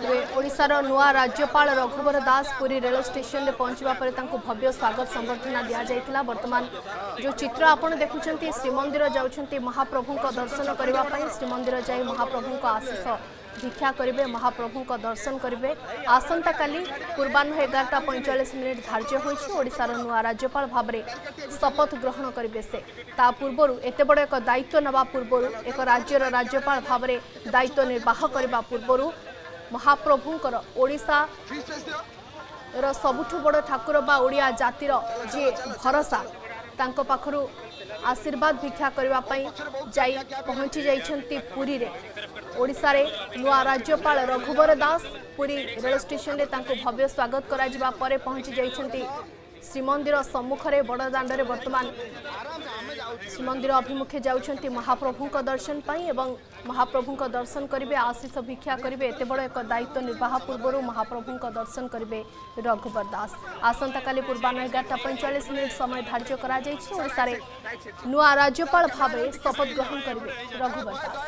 ତେବେ ଓଡ଼ିଶାର ନୂଆ ରାଜ୍ୟପାଳ ରଘୁବର ଦାସ ପୁରୀ ରେଳ ଷ୍ଟେସନରେ ପହଞ୍ଚିବା ପରେ ତାଙ୍କୁ ଭବ୍ୟ ସ୍ୱାଗତ ସମ୍ବର୍ଦ୍ଧନା ଦିଆଯାଇଥିଲା। ବର୍ତ୍ତମାନ ଯେଉଁ ଚିତ୍ର ଆପଣ ଦେଖୁଛନ୍ତି ଶ୍ରୀମନ୍ଦିର ଯାଉଛନ୍ତି ମହାପ୍ରଭୁଙ୍କ ଦର୍ଶନ କରିବା ପାଇଁ। ଶ୍ରୀମନ୍ଦିର ଯାଇ ମହାପ୍ରଭୁଙ୍କ ଆଶିଷ ଭିକ୍ଷା କରିବେ ମହାପ୍ରଭୁଙ୍କ ଦର୍ଶନ କରିବେ। ଆସନ୍ତାକାଲି ପୂର୍ବାହ୍ନ ଏଗାରଟା ପଇଁଚାଳିଶ ମିନିଟ୍ ଧାର୍ଯ୍ୟ ହୋଇଛି। ଓଡ଼ିଶାର ନୂଆ ରାଜ୍ୟପାଳ ଭାବରେ ଶପଥ ଗ୍ରହଣ କରିବେ ସେ। ତା ପୂର୍ବରୁ ଏତେ ବଡ଼ ଏକ ଦାୟିତ୍ୱ ନେବା ପୂର୍ବରୁ ଏକ ରାଜ୍ୟର ରାଜ୍ୟପାଳ ଭାବରେ ଦାୟିତ୍ୱ ନିର୍ବାହ କରିବା ପୂର୍ବରୁ ମହାପ୍ରଭୁଙ୍କର ଓଡ଼ିଶାର ସବୁଠୁ ବଡ଼ ଠାକୁର ବା ଓଡ଼ିଆ ଜାତିର ଯିଏ ଭରସା ତାଙ୍କ ପାଖରୁ ଆଶୀର୍ବାଦ ଭିକ୍ଷା କରିବା ପାଇଁ ଯାଇ ପହଞ୍ଚି ଯାଇଛନ୍ତି ପୁରୀରେ। ଓଡ଼ିଶାରେ ନୂଆ ରାଜ୍ୟପାଳ ରଘୁବର ଦାସ ପୁରୀ ରେଳ ଷ୍ଟେସନରେ ତାଙ୍କୁ ଭବ୍ୟ ସ୍ୱାଗତ କରାଯିବା ପରେ ପହଞ୍ଚି ଯାଇଛନ୍ତି। ଶ୍ରୀମନ୍ଦିର ସମ୍ମୁଖରେ ବଡ଼ଦାଣ୍ଡରେ ବର୍ତ୍ତମାନ ଶ୍ରୀମନ୍ଦିର ଅଭିମୁଖେ ଯାଉଛନ୍ତି ମହାପ୍ରଭୁଙ୍କ ଦର୍ଶନ ପାଇଁ ଏବଂ ମହାପ୍ରଭୁଙ୍କ ଦର୍ଶନ କରିବେ ଆଶିଷ ଭିକ୍ଷା କରିବେ। ଏତେ ବଡ଼ ଏକ ଦାୟିତ୍ୱ ନିର୍ବାହ ପୂର୍ବରୁ ମହାପ୍ରଭୁଙ୍କ ଦର୍ଶନ କରିବେ ରଘୁବର ଦାସ। ଆସନ୍ତାକାଲି ପୂର୍ବାହ୍ନ ଏଗାରଟା ପଇଁଚାଳିଶ ମିନିଟ୍ ସମୟ ଧାର୍ଯ୍ୟ କରାଯାଇଛି। ଓଡ଼ିଶାରେ ନୂଆ ରାଜ୍ୟପାଳ ଭାବେ ଶପଥ ଗ୍ରହଣ କରିବେ ରଘୁବର ଦାସ।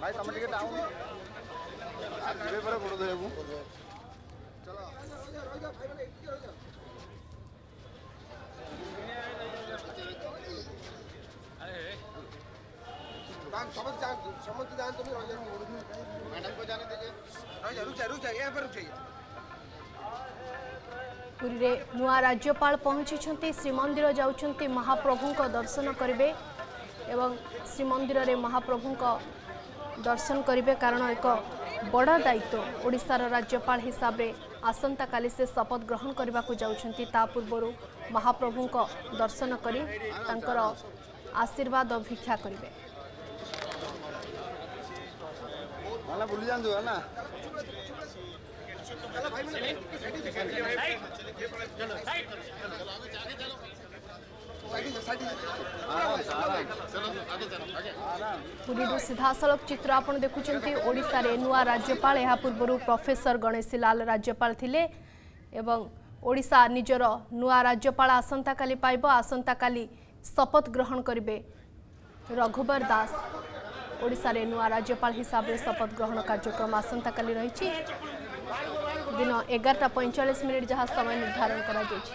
ଭାଇ ତମେ ଟିକେ ଯିବେ ପରେ ଗୋଡ଼ ଧୋଇବୁ ପୁରୀରେ ନୂଆ ରାଜ୍ୟପାଳ ପହଞ୍ଚିଛନ୍ତି ଶ୍ରୀମନ୍ଦିର ଯାଉଛନ୍ତି ମହାପ୍ରଭୁଙ୍କ ଦର୍ଶନ କରିବେ ଏବଂ ଶ୍ରୀମନ୍ଦିରରେ ମହାପ୍ରଭୁଙ୍କ ଦର୍ଶନ କରିବେ କାରଣ ଏକ ବଡ଼ ଦାୟିତ୍ୱ ଓଡ଼ିଶାର ରାଜ୍ୟପାଳ ହିସାବରେ ଆସନ୍ତାକାଲି ସେ ଶପଥ ଗ୍ରହଣ କରିବାକୁ ଯାଉଛନ୍ତି ତା ପୂର୍ବରୁ ମହାପ୍ରଭୁଙ୍କ ଦର୍ଶନ କରି ତାଙ୍କର ଆଶୀର୍ବାଦ ଭିକ୍ଷା କରିବେ ହେଲା ବୁଲି ଯାଆନ୍ତୁ ହେଲା ପୁରୀରୁ ସିଧାସଳଖ ଚିତ୍ର ଆପଣ ଦେଖୁଛନ୍ତି ଓଡ଼ିଶାରେ ନୂଆ ରାଜ୍ୟପାଳ ଏହା ପୂର୍ବରୁ ପ୍ରଫେସର ଗଣେଶୀ ଲାଲ ରାଜ୍ୟପାଳ ଥିଲେ ଏବଂ ଓଡ଼ିଶା ନିଜର ନୂଆ ରାଜ୍ୟପାଳ ଆସନ୍ତାକାଲି ପାଇବ। ଆସନ୍ତାକାଲି ଶପଥ ଗ୍ରହଣ କରିବେ ରଘୁବର ଦାସ। ଓଡ଼ିଶାରେ ନୂଆ ରାଜ୍ୟପାଳ ହିସାବରେ ଶପଥ ଗ୍ରହଣ କାର୍ଯ୍ୟକ୍ରମ ଆସନ୍ତାକାଲି ରହିଛି। ଦିନ ଏଗାରଟା ପଇଁଚାଳିଶ ମିନିଟ୍ ଯାହା ସମୟ ନିର୍ଦ୍ଧାରଣ କରାଯାଇଛି।